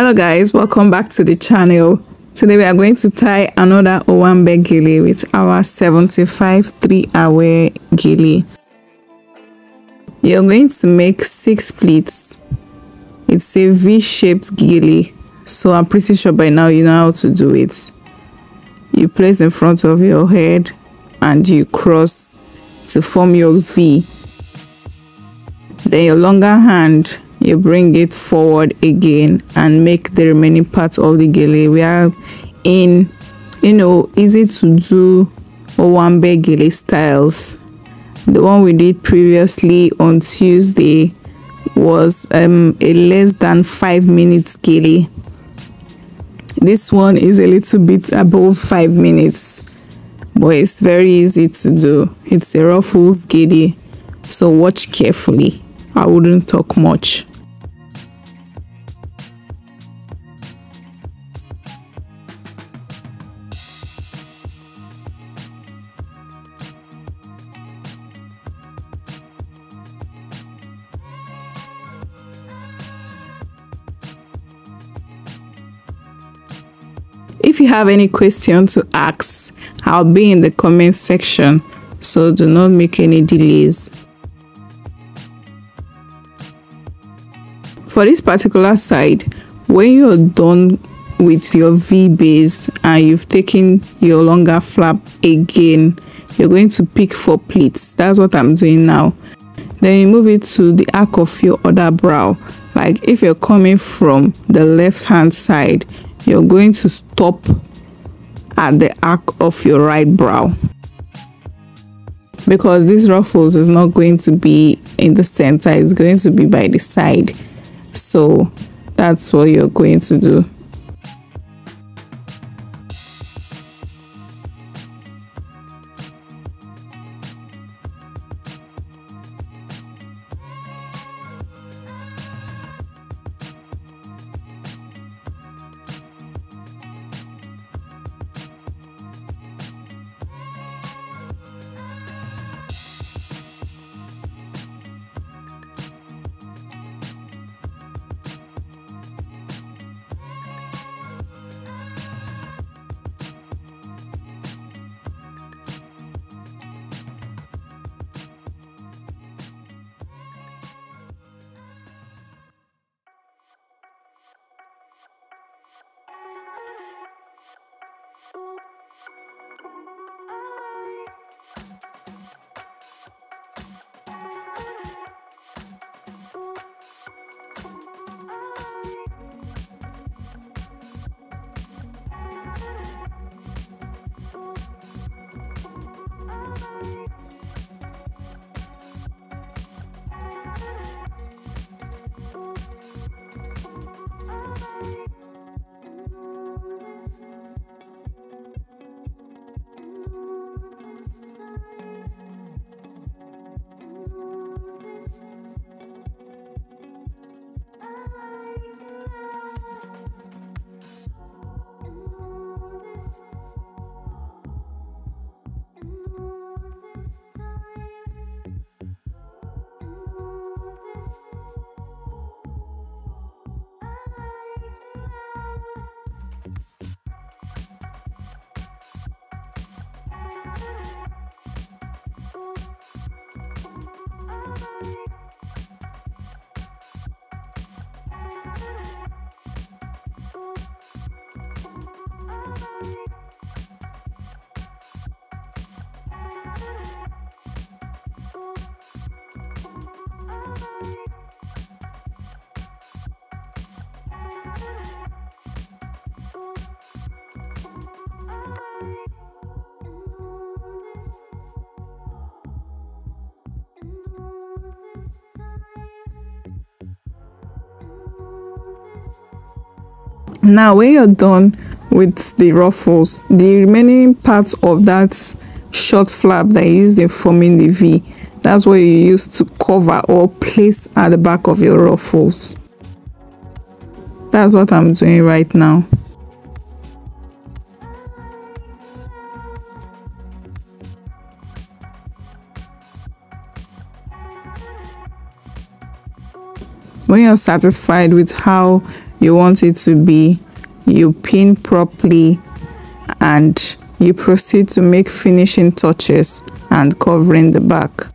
hello guys. Welcome back to the channel. Today we are going to tie another owambe gele with our 75 3 hour gele. You're going to make six pleats. It's a v-shaped gele so i'm pretty sure by now you know how to do it. You place in front of your head and you cross to form your v. Then your longer hand you bring it forward again and make the remaining part of the gele. We are in you know easy to do owambe gele styles. The one we did previously on tuesday was um, a less than five minutes gele. This one is a little bit above five minutes but it's very easy to do. It's a ruffles gele so watch carefully. I wouldn't talk much If you have any question to ask, I'll be in the comment section, so do not make any delays. For this particular side, when you're done with your V base and you've taken your longer flap again, you're going to pick four pleats. That's what I'm doing now. Then you move it to the arc of your other brow. Like if you're coming from the left hand side, you're going to stop at the arc of your right brow. Because this ruffles is not going to be in the center it's going to be by the side. So that's what you're going to do Now when you're done with the ruffles the remaining part of that short flap that you used in forming the v that's what you use to cover or place at the back of your ruffles. That's what i'm doing right now. When you're satisfied with how you want it to be you pin properly and you proceed to make finishing touches and covering the back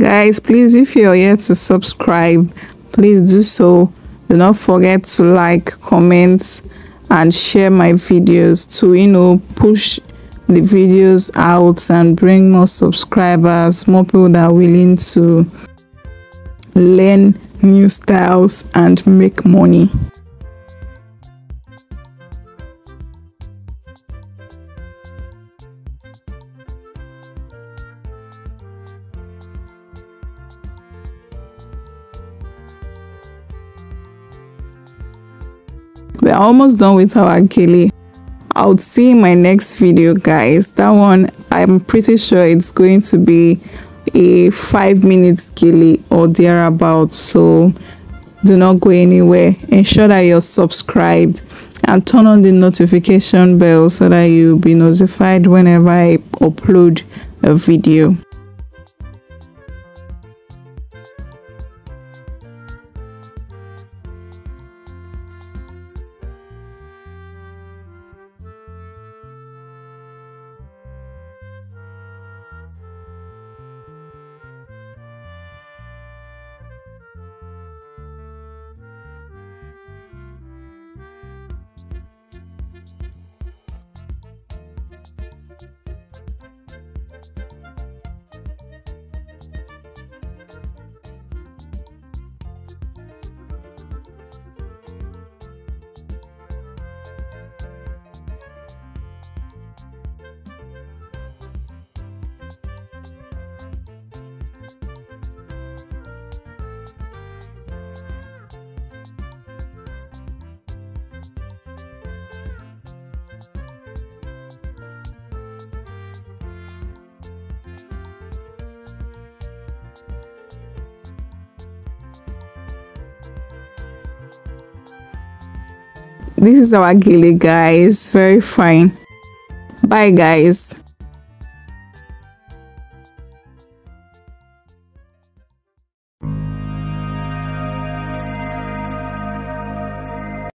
guys please if you're yet to subscribe please do so. Do not forget to like comment and share my videos to you know push the videos out and bring more subscribers more people that are willing to learn new styles and make money we're almost done with our gele i'll see in my next video guys. That one i'm pretty sure it's going to be a five minutes gele or thereabouts so do not go anywhere. Ensure that you're subscribed and turn on the notification bell so that you'll be notified whenever i upload a video this is our gele guys. Very fine. Bye guys